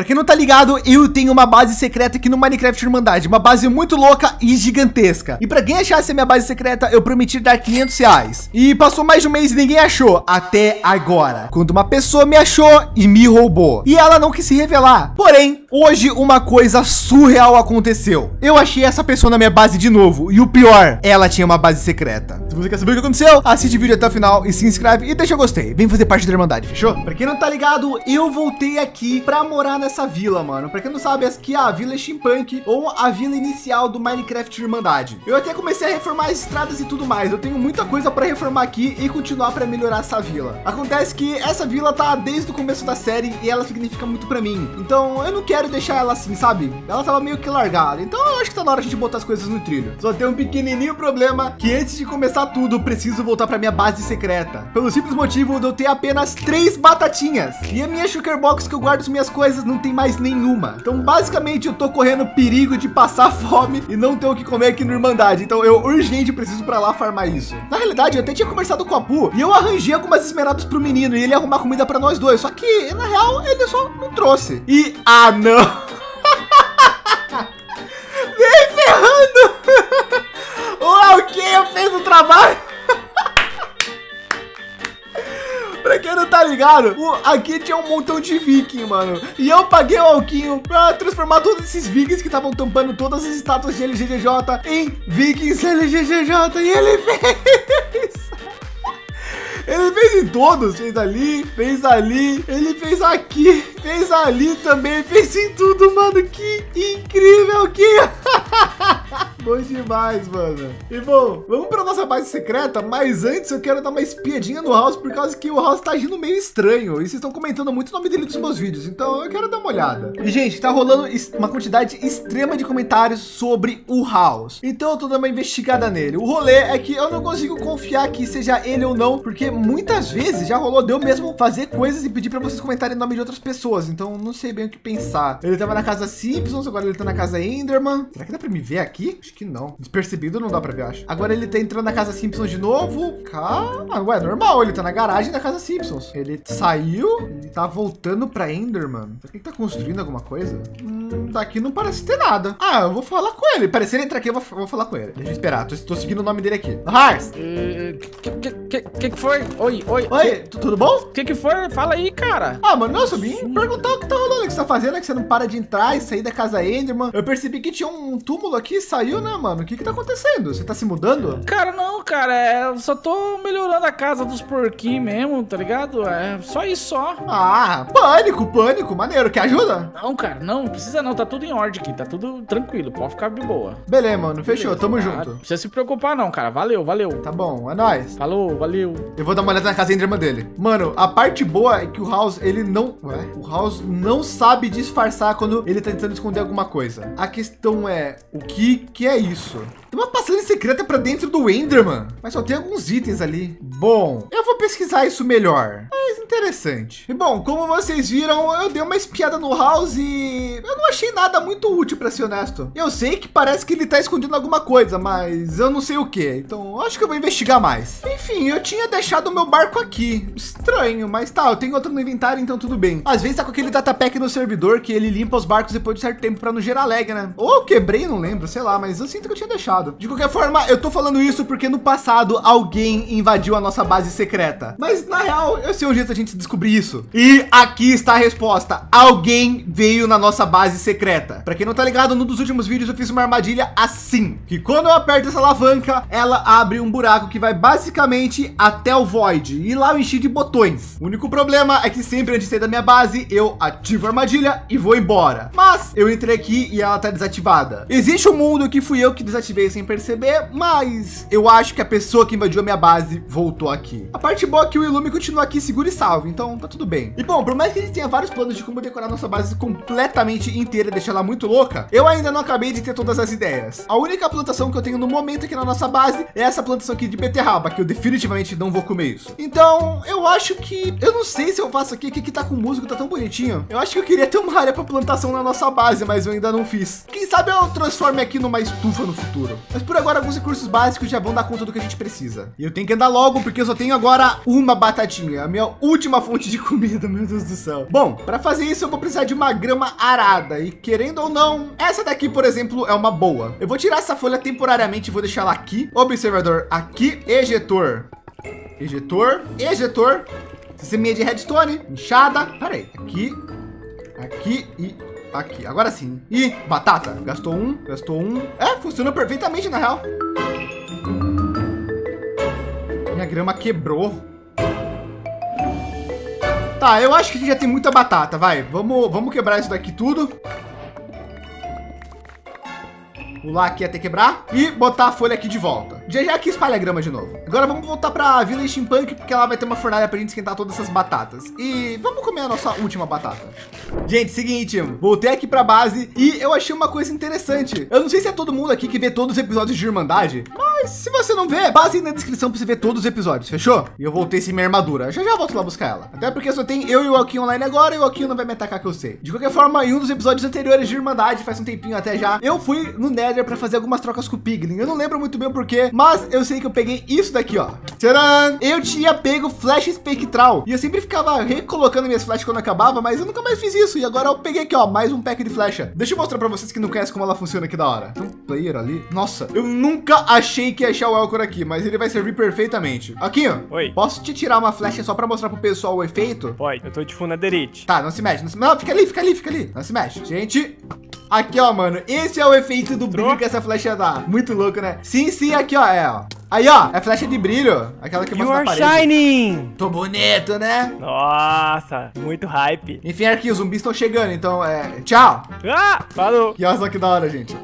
Para quem não tá ligado, eu tenho uma base secreta aqui no Minecraft Irmandade, uma base muito louca e gigantesca. E para quem achasse a minha base secreta, eu prometi dar 500 reais. E passou mais de um mês e ninguém achou, até agora, quando uma pessoa me achou e me roubou. E ela não quis se revelar. Porém, hoje uma coisa surreal aconteceu. Eu achei essa pessoa na minha base de novo e o pior, ela tinha uma base secreta. Se você quer saber o que aconteceu, assiste o vídeo até o final e se inscreve e deixa o gostei. Vem fazer parte da Irmandade, fechou? Para quem não tá ligado, eu voltei aqui para morar nessa vila, mano. Para quem não sabe, aqui é a Vila Steampunk ou a vila inicial do Minecraft Irmandade. Eu até comecei a reformar as estradas e tudo mais. Eu tenho muita coisa para reformar aqui e continuar para melhorar essa vila. Acontece que essa vila tá desde o começo da série e ela significa muito para mim. Então eu não quero deixar ela assim, sabe? Ela tava meio que largada. Então eu acho que tá na hora de a gente botar as coisas no trilho. Só tem um pequenininho problema que antes de começar tudo, eu preciso voltar para minha base secreta. Pelo simples motivo de eu ter apenas três batatinhas. E a minha sugar box que eu guardo as minhas coisas não tem mais nenhuma. Então basicamente eu tô correndo perigo de passar fome e não ter o que comer aqui no Irmandade. Então eu urgente preciso para lá farmar isso. Na realidade, eu até tinha conversado com a Pu e eu arranjei algumas esmeradas pro menino e ele arrumar comida para nós dois. Só que na real ele só não trouxe. E ah não. Nem ferrando. o Alquinho fez o trabalho. Pra quem não tá ligado, o, aqui tinha um montão de viking, mano. E eu paguei o Alquinho pra transformar todos esses vikings que estavam tampando todas as estátuas de LGGJ em vikings LGGJ. E ele fez. Ele fez em todos, fez ali, fez ali, ele fez aqui, fez ali também, fez em tudo, mano. Que incrível, que Bom demais, mano. E bom, vamos para nossa base secreta, mas antes eu quero dar uma espiadinha no House, por causa que o House tá agindo meio estranho. E vocês estão comentando muito o nome dele dos meus vídeos, então eu quero dar uma olhada. E, gente, tá rolando uma quantidade extrema de comentários sobre o House. Então eu tô dando uma investigada nele. O rolê é que eu não consigo confiar que seja ele ou não, porque muitas vezes já rolou de eu mesmo fazer coisas e pedir para vocês comentarem o nome de outras pessoas. Então não sei bem o que pensar. Ele tava na casa Simpsons, agora ele tá na casa Enderman. Será que dá para me ver aqui? Acho que não. Despercebido não dá pra ver, acho. Agora ele tá entrando na casa Simpsons de novo. Calma, ué, normal. Ele tá na garagem da casa Simpsons. Ele saiu, ele tá voltando pra Enderman. Será que ele tá construindo alguma coisa? Hum, daqui não parece ter nada. Ah, eu vou falar com ele. Parece ele entrar aqui, eu vou, vou falar com ele. Deixa eu esperar. Tô, tô seguindo o nome dele aqui. Lars! Que, que, que, que, que foi? Oi, oi. Oi, tudo bom? O que que foi? Fala aí, cara. Ah, mano, não, eu vim perguntar o que tá rolando, o que você tá fazendo, é que você não para de entrar e sair da casa Enderman. Eu percebi que tinha um túmulo aqui, saiu, né, mano? O que que tá acontecendo? Você tá se mudando? Cara, não, cara, é, eu só tô melhorando a casa dos porquinhos mesmo, tá ligado? É só isso só. Ah, pânico, pânico, maneiro. Quer ajuda? Não, cara, não, precisa não, tá tudo em ordem aqui, tá tudo tranquilo, pode ficar de boa. Beleza, mano, fechou, Beleza, tamo tá? junto. Não precisa se preocupar não, cara, valeu, valeu. Tá bom, é nóis. Falou, valeu. Eu vou dar uma olhada na casa Enderman dele. Mano, a parte boa é que o House, ele não... Ué? O House não sabe disfarçar quando ele tá tentando esconder alguma coisa. A questão é, o que que é isso? Tem uma passagem secreta para dentro do Enderman, mas só tem alguns itens ali. Bom, eu vou pesquisar isso melhor. Mas interessante. E bom, como vocês viram, eu dei uma espiada no House e eu não achei nada muito útil para ser honesto. Eu sei que parece que ele tá escondendo alguma coisa, mas eu não sei o que. Então, acho que eu vou investigar mais. Enfim, eu tinha deixado o meu barco aqui. Estranho, mas tá, eu tenho outro no inventário, então tudo bem. Às vezes tá com aquele datapack no servidor que ele limpa os barcos depois de certo tempo para não gerar lag, né? Ou eu quebrei, não lembro, sei lá, mas eu sinto que eu tinha deixado. De qualquer forma, eu tô falando isso porque no passado alguém invadiu a nossa base secreta. Mas na real, eu sei um jeito a gente descobrir isso. E aqui está a resposta. Alguém veio na nossa base secreta. Para quem não tá ligado, num dos últimos vídeos eu fiz uma armadilha assim, que quando eu aperto essa alavanca, ela abre um buraco que vai basicamente até o void. E lá eu enchi de botões. O único problema é que sempre antes de sair da minha base, eu ativo a armadilha e vou embora. Mas eu entrei aqui e ela tá desativada. Existe um mundo que fui eu que desativei sem perceber, mas eu acho que a pessoa que invadiu a minha base voltou aqui. A parte boa é que o Ilume continua aqui seguro e salvo, então tá tudo bem. E bom, por mais que a gente tenha vários planos de como decorar nossa base completamente inteira, deixa ela muito louca, eu ainda não acabei de ter todas as ideias. A única plantação que eu tenho no momento aqui na nossa base é essa plantação aqui de beterraba, que eu definitivamente não vou comer isso. Então, eu acho que, eu não sei se eu faço aqui, que tá com músico, tá tão bonitinho. Eu acho que eu queria ter uma área para plantação na nossa base, mas eu ainda não fiz. Quem sabe eu transforme aqui numa estufa no futuro. Mas por agora, alguns recursos básicos já vão dar conta do que a gente precisa. E eu tenho que andar logo, porque eu só tenho agora uma batatinha, a minha última fonte de comida, meu Deus do céu. Bom, para fazer isso, eu vou precisar de uma grama arada. E querendo ou não, essa daqui, por exemplo, é uma boa. Eu vou tirar essa folha temporariamente e vou deixar ela aqui. Observador aqui, ejetor. Ejetor, ejetor. Sisteminha de redstone, inchada. Pera aí, aqui, aqui e aqui. Agora sim. E batata. Gastou um, gastou um. É, funciona perfeitamente na real. Minha grama quebrou. Tá, eu acho que a gente já tem muita batata. Vai, vamos, vamos quebrar isso daqui tudo. Pular aqui até quebrar e botar a folha aqui de volta. Já aqui espalha grama de novo. Agora vamos voltar para a Vila Steampunk, porque ela vai ter uma fornalha para gente esquentar todas essas batatas. E vamos comer a nossa última batata. Gente, seguinte, voltei aqui para base e eu achei uma coisa interessante. Eu não sei se é todo mundo aqui que vê todos os episódios de Irmandade, mas se você não vê, base na descrição para você ver todos os episódios, fechou? E eu voltei sem minha armadura. Já já volto lá buscar ela. Até porque só tem eu e o Alquim online agora e o Alquim não vai me atacar que eu sei. De qualquer forma, em um dos episódios anteriores de Irmandade, faz um tempinho até já, eu fui no Nether para fazer algumas trocas com o Piglin. Eu não lembro muito bem o porquê, mas eu sei que eu peguei isso daqui, ó. Tcharam! Eu tinha pego flash espectral e eu sempre ficava recolocando minhas flechas quando acabava, mas eu nunca mais fiz isso. E agora eu peguei aqui, ó, mais um pack de flecha. Deixa eu mostrar para vocês que não conhecem como ela funciona aqui da hora. Tem um player ali. Nossa, eu nunca achei que ia achar o Elcor aqui, mas ele vai servir perfeitamente. Aqui, ó. Oi. Posso te tirar uma flecha só para mostrar pro pessoal o efeito? Pode, eu tô de funaderite. Tá, não se mexe. Não, se... não, fica ali, fica ali, fica ali. Não se mexe. Gente, aqui, ó, mano. Esse é o efeito do brilho que essa flecha dá. Muito louco, né? Sim, sim, aqui, ó. É, ó. Aí, ó, é flecha de brilho. Aquela que mostra na are parede. shining! Tô bonito, né? Nossa, muito hype. Enfim, aqui, os zumbis estão chegando, então, é... Tchau. Ah, falou. E olha só que da hora, gente.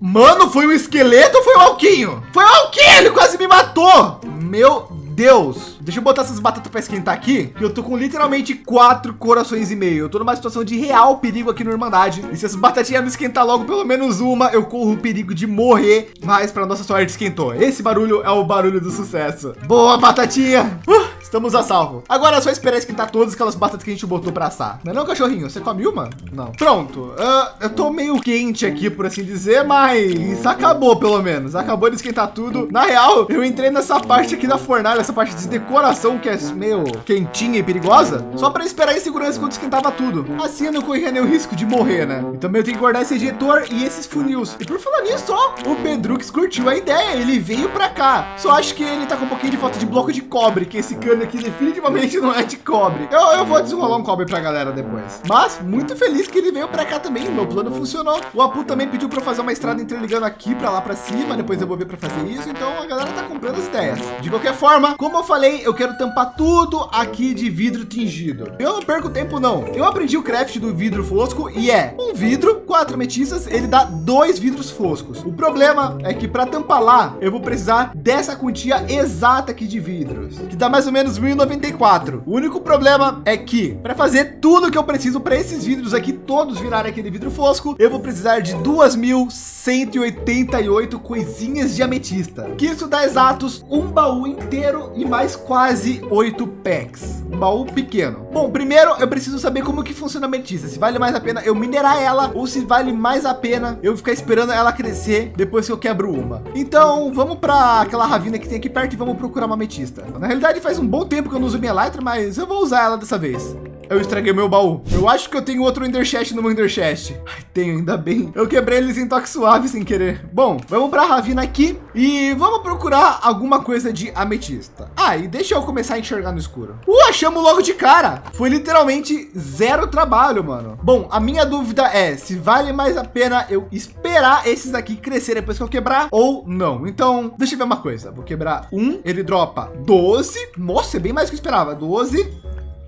Mano, foi um esqueleto ou foi o Alquinho? Foi o Alquinho, ele quase me matou. Meu Deus. Deixa eu botar essas batatas para esquentar aqui, que eu tô com literalmente quatro corações e meio. Eu tô numa situação de real perigo aqui no Irmandade. E se essas batatinhas não esquentar logo pelo menos uma, eu corro o perigo de morrer. Mas para nossa sorte esquentou. Esse barulho é o barulho do sucesso. Boa, batatinha. Uh, estamos a salvo. Agora é só esperar esquentar todas aquelas batatas que a gente botou para assar. Não é não, cachorrinho? Você come uma? Não. Pronto. Uh, eu tô meio quente aqui, por assim dizer, mas acabou pelo menos. Acabou de esquentar tudo. Na real, eu entrei nessa parte aqui da fornalha, essa parte de decoração que é meio quentinha e perigosa, só para esperar em segurança quando esquentava tudo. Assim eu não corria nenhum risco de morrer, né? E também eu tenho que guardar esse ejetor e esses funis. E por falar nisso, ó, o Pedrux curtiu a ideia, ele veio para cá. Só acho que ele tá com um pouquinho de falta de bloco de cobre, que esse cano aqui definitivamente não é de cobre. Eu, eu vou desenrolar um cobre pra galera depois. Mas muito feliz que ele veio para cá também, meu plano funcionou. O Apu também pediu para fazer uma estrada interligando aqui para lá para cima, depois eu vou ver para fazer isso, então a galera tá comprando as ideias. De qualquer forma, como eu falei, eu quero tampar tudo aqui de vidro tingido. Eu não perco tempo não. Eu aprendi o craft do vidro fosco e é um vidro, quatro ametistas, ele dá dois vidros foscos. O problema é que para tampar lá, eu vou precisar dessa quantia exata aqui de vidros, que dá mais ou menos 1094. O único problema é que para fazer tudo que eu preciso para esses vidros aqui todos virarem aquele vidro fosco, eu vou precisar de 2188 coisinhas de ametista, que isso dá exatos um baú inteiro e mais quase oito packs. Um baú pequeno. Bom, primeiro eu preciso saber como que funciona a ametista. Se vale mais a pena eu minerar ela ou se vale mais a pena eu ficar esperando ela crescer depois que eu quebro uma. Então vamos para aquela ravina que tem aqui perto e vamos procurar uma ametista. Na realidade faz um bom tempo que eu não uso minha Elytra, mas eu vou usar ela dessa vez. Eu estraguei meu baú. Eu acho que eu tenho outro Ender Chest no meu Ender Chest. Ai, tenho, ainda bem. Eu quebrei eles em toque suave sem querer. Bom, vamos pra Ravina aqui e vamos procurar alguma coisa de ametista. Ah, e deixa eu começar a enxergar no escuro. Uh, achamos logo de cara. Foi literalmente zero trabalho, mano. Bom, a minha dúvida é se vale mais a pena eu esperar esses aqui crescer depois que eu quebrar ou não. Então, deixa eu ver uma coisa. Vou quebrar um, ele dropa 12. Nossa, é bem mais do que eu esperava. 12,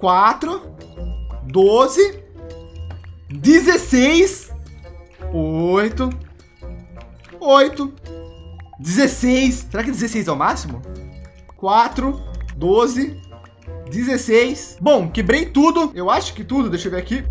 4, 12, 16, 8, 8, 16. Será que 16 é o máximo? 4, 12, 16. Bom, quebrei tudo. Eu acho que tudo. Deixa eu ver aqui.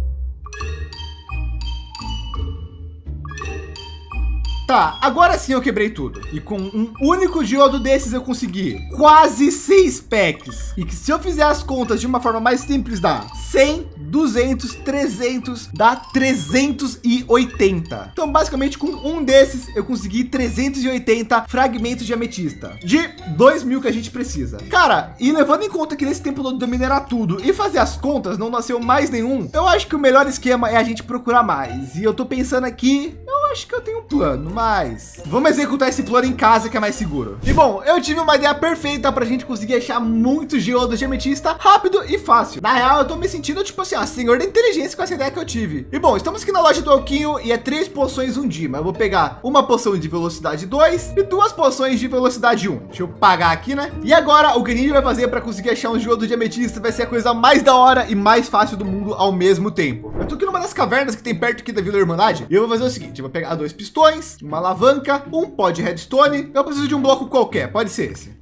Tá, agora sim eu quebrei tudo. E com um único diodo desses eu consegui quase seis packs. E que se eu fizer as contas de uma forma mais simples, dá 100, 200, 300, dá 380. Então, basicamente, com um desses, eu consegui 380 fragmentos de ametista. De 2 mil que a gente precisa. Cara, e levando em conta que nesse tempo todo eu minerar tudo e fazer as contas, não nasceu mais nenhum, eu acho que o melhor esquema é a gente procurar mais. E eu tô pensando aqui, acho que eu tenho um plano, mas vamos executar esse plano em casa que é mais seguro. E bom, eu tive uma ideia perfeita para a gente conseguir achar muitos geodos de ametista rápido e fácil. Na real, eu tô me sentindo tipo assim, ó, senhor da inteligência com essa ideia que eu tive. E bom, estamos aqui na loja do Alquinho e é três poções um dia, mas eu vou pegar uma poção de velocidade 2 e duas poções de velocidade 1. Deixa eu pagar aqui, né? E agora o que a gente vai fazer para conseguir achar um geodo de ametista vai ser a coisa mais da hora e mais fácil do mundo ao mesmo tempo. Eu tô aqui numa das cavernas que tem perto aqui da Vila Irmandade e eu vou fazer o seguinte, eu vou pegar dois pistões, uma alavanca, um pó de redstone. Eu preciso de um bloco qualquer, pode ser esse.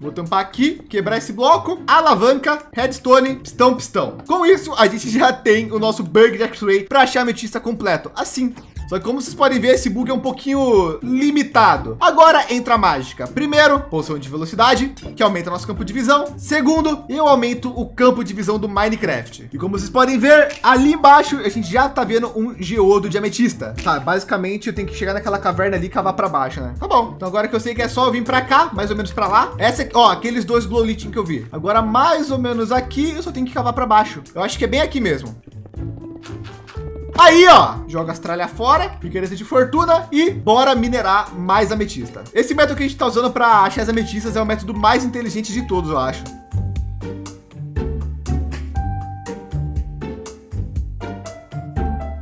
Vou tampar aqui, quebrar esse bloco, alavanca, redstone, pistão, pistão. Com isso, a gente já tem o nosso bug de X-Ray para achar ametista completo. Assim, só que como vocês podem ver, esse bug é um pouquinho limitado. Agora entra a mágica. Primeiro, poção de velocidade, que aumenta nosso campo de visão. Segundo, eu aumento o campo de visão do Minecraft. E como vocês podem ver, ali embaixo a gente já tá vendo um geodo de ametista. Tá, basicamente eu tenho que chegar naquela caverna ali e cavar para baixo, né? Tá bom. Então agora que eu sei que é só eu vir para cá, mais ou menos para lá. Essa aqui, ó, aqueles dois glow que eu vi. Agora mais ou menos aqui, eu só tenho que cavar para baixo. Eu acho que é bem aqui mesmo. Aí, ó, joga as tralhas fora, picareta de fortuna e bora minerar mais ametista. Esse método que a gente tá usando para achar as ametistas é o método mais inteligente de todos, eu acho.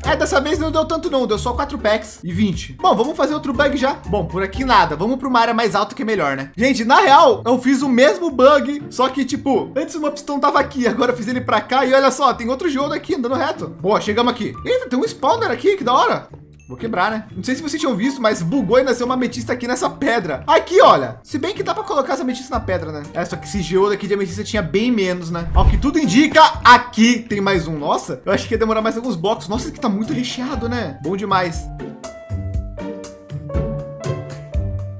É, dessa vez não deu tanto não, deu só 4 packs e 20. Bom, vamos fazer outro bug já. Bom, por aqui nada, vamos para uma área mais alta que é melhor, né? Gente, na real, eu fiz o mesmo bug, só que tipo, antes uma pistão tava aqui, agora eu fiz ele para cá e olha só, tem outro geodo aqui andando reto. Boa, chegamos aqui. Eita, tem um spawner aqui, que da hora. Vou quebrar, né? Não sei se vocês tinham visto, mas bugou e nasceu uma ametista aqui nessa pedra. Aqui, olha. Se bem que dá para colocar essa ametista na pedra, né? É, só que esse geodo aqui de ametista tinha bem menos, né? Ao que tudo indica, aqui tem mais um. Nossa, eu acho que ia demorar mais alguns blocos. Nossa, aqui tá muito recheado, né? Bom demais.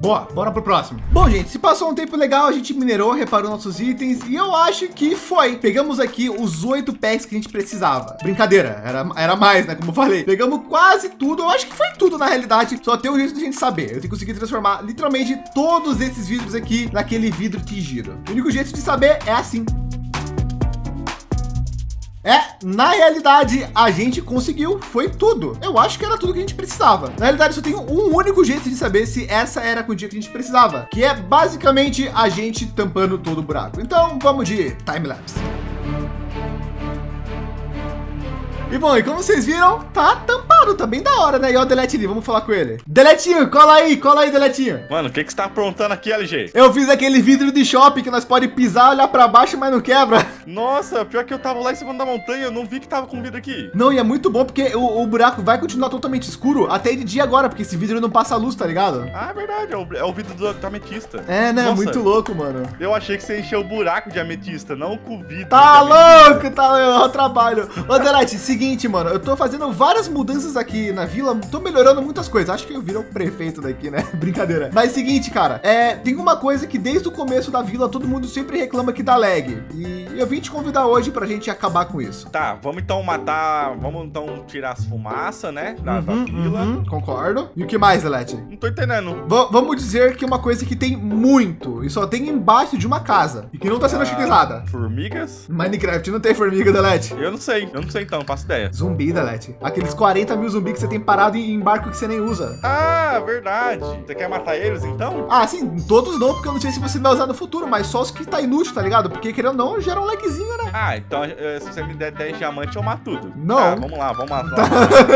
Boa, bora pro próximo. Bom, gente, se passou um tempo legal, a gente minerou, reparou nossos itens e eu acho que foi. Pegamos aqui os oito packs que a gente precisava. Brincadeira, era, era mais, né? Como eu falei. Pegamos quase tudo, eu acho que foi tudo na realidade. Só tem um jeito de a gente saber. Eu tenho que conseguir transformar literalmente todos esses vidros aqui naquele vidro tingido. O único jeito de saber é assim. É, na realidade, a gente conseguiu, foi tudo. Eu acho que era tudo que a gente precisava. Na realidade, só tem um único jeito de saber se essa era a quantia que a gente precisava, que é basicamente a gente tampando todo o buraco. Então, vamos de time-lapse. E bom, e como vocês viram, tá tampado, tá bem da hora, né? E ó o Delete ali, vamos falar com ele. Deletinho, cola aí, cola aí, Deletinho. Mano, o que que você tá aprontando aqui, LG? Eu fiz aquele vidro de shopping que nós pode pisar, olhar pra baixo, mas não quebra. Nossa, pior que eu tava lá em cima da montanha, eu não vi que tava com vidro aqui. Não, e é muito bom porque o, o buraco vai continuar totalmente escuro até de dia agora, porque esse vidro não passa luz, tá ligado? Ah, é verdade, é o, é o vidro do, do ametista. É, né? Nossa, Muito louco, mano. Eu achei que você encheu o buraco de ametista, não com o vidro. Tá louco, tá louco, o trabalho. Ô, Delete, seguinte, mano, eu tô fazendo várias mudanças aqui na vila, tô melhorando muitas coisas. Acho que eu viro o prefeito daqui, né? Brincadeira. Mas seguinte, cara, é, tem uma coisa que desde o começo da vila todo mundo sempre reclama que dá lag. E eu vim te convidar hoje pra gente acabar com isso. Tá, vamos então matar, vamos então tirar as fumaças, né, da, da Uhum, vila. uhum, concordo. E o que mais, Delete? Não tô entendendo. Va- vamos dizer que é uma coisa que tem muito e só tem embaixo de uma casa e que não tá sendo Ah, utilizada. Formigas? Minecraft não tem formiga, Delete. Eu não sei, eu não sei então, faço ideia. Zumbi, Delete. Aqueles 40 mil zumbis que você tem parado em barco que você nem usa. Ah, verdade. Você quer matar eles então? Ah, sim, todos não, porque eu não sei se você vai usar no futuro, mas só os que tá inútil, tá ligado? Porque querendo ou não, gera um lagzinho, né? Ah, então eh, se você me der 10 diamantes, eu mato tudo. Não. Tá, vamos lá, vamos matar.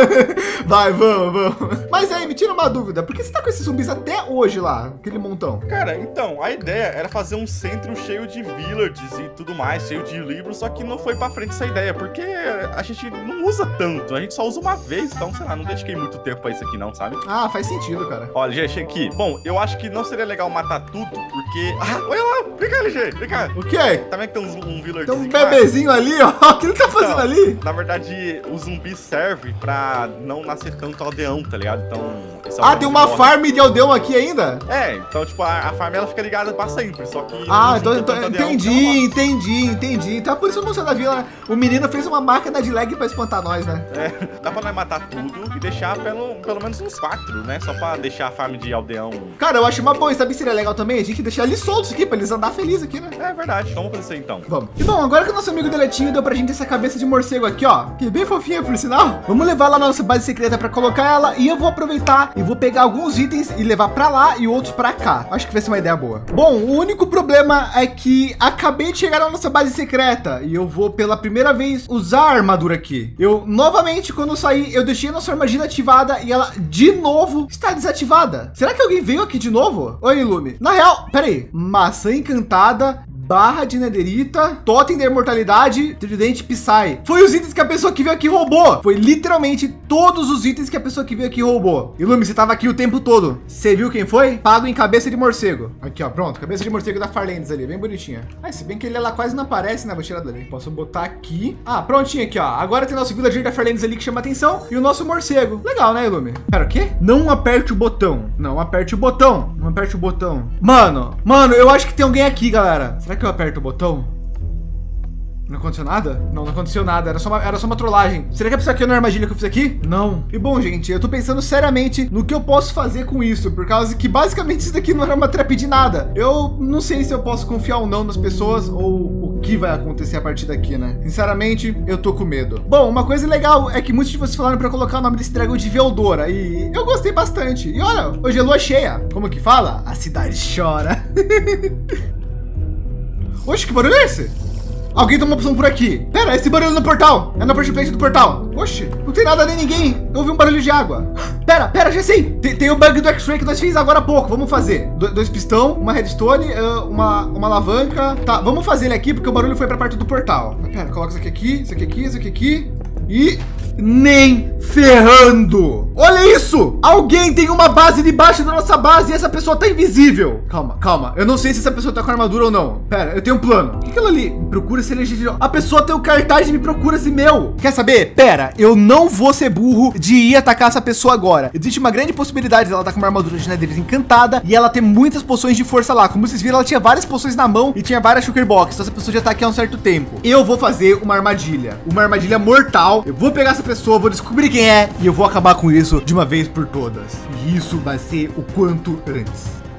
Vai, vamos, vamos. Mas aí, me tira uma dúvida, por que você tá com esses zumbis até hoje lá, aquele montão? Cara, então, a ideia era fazer um centro cheio de villages e tudo mais, cheio de livros, só que não foi pra frente essa ideia, porque a gente não usa tanto. A gente só usa uma vez, então, sei lá, não dediquei muito tempo pra isso aqui não, sabe? Ah, faz sentido, cara. Olha, chega aqui. Bom, eu acho que não seria legal matar tudo, porque... Ah, olha lá! Vem cá, LG, vem cá. O que é? Tá vendo que tem um, um villager Tem um bebezinho ali, ó. O que ele tá fazendo Então, ali? Na verdade, o zumbi serve pra não nascer tanto aldeão, tá ligado? Então... esse Ah, tem uma morre- farm de aldeão aqui ainda? É, então, tipo, a, a farm ela fica ligada pra sempre, só que... Ah, não então, então- aldeão, entendi, então, entendi, entendi. Então é por isso o Monstro da Vila, né? O menino fez uma máquina de lag pra espantar nós, né? É, dá pra nós matar tudo e deixar pelo, pelo menos uns quatro, né? Só pra deixar a farm de aldeão. Cara, eu acho uma boa. Sabe que seria legal também? A gente deixar eles soltos aqui, pra eles andar felizes aqui, né? É verdade, vamos fazer isso aí então. Vamos. E bom, agora que o nosso amigo Deletinho deu pra gente essa cabeça de morcego aqui, ó, que é bem fofinha por sinal, vamos levar lá na nossa base secreta pra colocar ela e eu vou aproveitar e vou pegar alguns itens e levar pra lá e outros pra cá. Acho que vai ser uma ideia boa. Bom, o único problema é que acabei de chegar na nossa base secreta e eu vou pela primeira vez usar a armadura aqui. Eu novamente, quando eu saí, eu deixei a nossa armadilha ativada e ela de novo está desativada. Será que alguém veio aqui de novo? Oi, Lume. Na real, peraí. Maçã encantada, barra de nederita, totem da imortalidade, tridente Psy. Foi os itens que a pessoa que veio aqui roubou. Foi literalmente todos os itens que a pessoa que veio aqui roubou. E Lume, você tava aqui o tempo todo. Você viu quem foi? Pago em cabeça de morcego. Aqui, ó, pronto. Cabeça de morcego da Farlands ali, bem bonitinha. Ah, se bem que ele ela quase não aparece? Vou tirar dali. Posso botar aqui. Ah, prontinho aqui, ó. Agora tem nosso villager da Farlands ali que chama atenção e o nosso morcego. Legal, né, Lume? Pera, o quê? Não aperte o botão. Não aperte o botão. Não aperte o botão. Mano, mano, eu acho que tem alguém aqui, galera. Será que eu aperto o botão? Não aconteceu nada? Não, não aconteceu nada. Era só uma, era só uma trollagem. Será que é isso aqui na armadilha que eu fiz aqui? Não. E bom, gente, eu tô pensando seriamente no que eu posso fazer com isso, por causa que basicamente isso daqui não era uma trap de nada. Eu não sei se eu posso confiar ou não nas pessoas ou o que vai acontecer a partir daqui, né? Sinceramente, eu tô com medo. Bom, uma coisa legal é que muitos de vocês falaram pra colocar o nome desse dragão de Veldora e eu gostei bastante. E olha, hoje é lua cheia. Como que fala? A cidade chora. Oxe, que barulho é esse? Alguém tomou opção por aqui. Pera, esse barulho no portal. É na plate do portal. Oxe, não tem nada nem ninguém. Eu ouvi um barulho de água. Pera, pera, já sei. Tem, tem o bug do X-Ray que nós fizemos agora há pouco. Vamos fazer. Do- dois pistão, uma redstone, ah, uma, uma alavanca. Tá, vamos fazer ele aqui porque o barulho foi pra parte do portal. Pera, coloca isso aqui aqui, isso aqui aqui, isso aqui aqui. E nem ferrando. Olha isso! Alguém tem uma base debaixo da nossa base e essa pessoa tá invisível. Calma, calma. Eu não sei se essa pessoa tá com armadura ou não. Pera, eu tenho um plano. O que é aquilo ali? Me procura se ele legítimo. A pessoa tem o cartaz de me procura se meu. Quer saber? Pera, eu não vou ser burro de ir atacar essa pessoa agora. Existe uma grande possibilidade dela estar com uma armadura de Netherite encantada e ela ter muitas poções de força lá. Como vocês viram, ela tinha várias poções na mão e tinha várias Shulker Box. Então essa pessoa já tá aqui há um certo tempo. Eu vou fazer uma armadilha. Uma armadilha mortal. Eu vou pegar essa pessoa, vou descobrir quem é e eu vou acabar com isso de uma vez por todas. E isso vai ser o quanto antes.